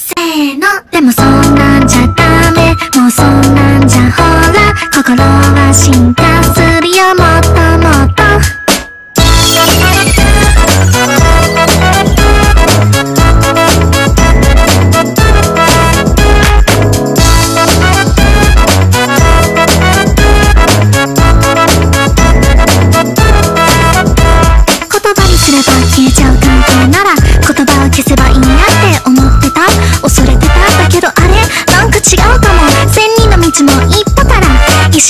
せーの。でもそんなんじゃダメ。もうそんなんじゃほら。心は進化するよ。もっともっと。言葉にすれば消えちゃう。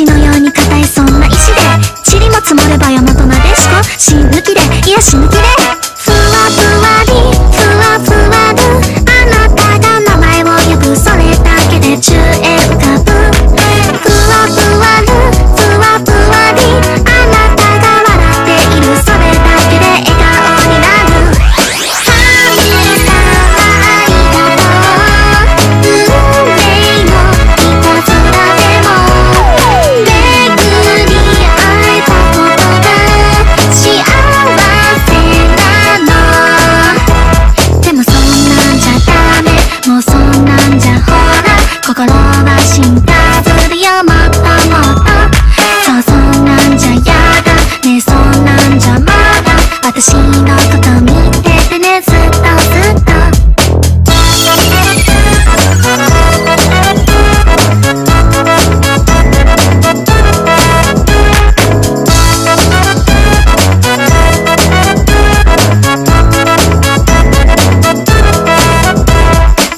石のように硬いそんな石で。塵も積もれば山となで。しこ死ぬ気で。いや死ぬ気で。私のこと見ててねずっとずっと。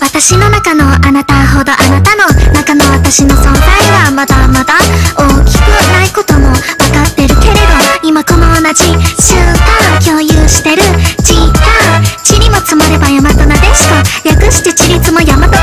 私の中のあなたほどあなたの中の私の存在はまだしてる時間塵も積もれば大和なでしこ。略してちりつも大和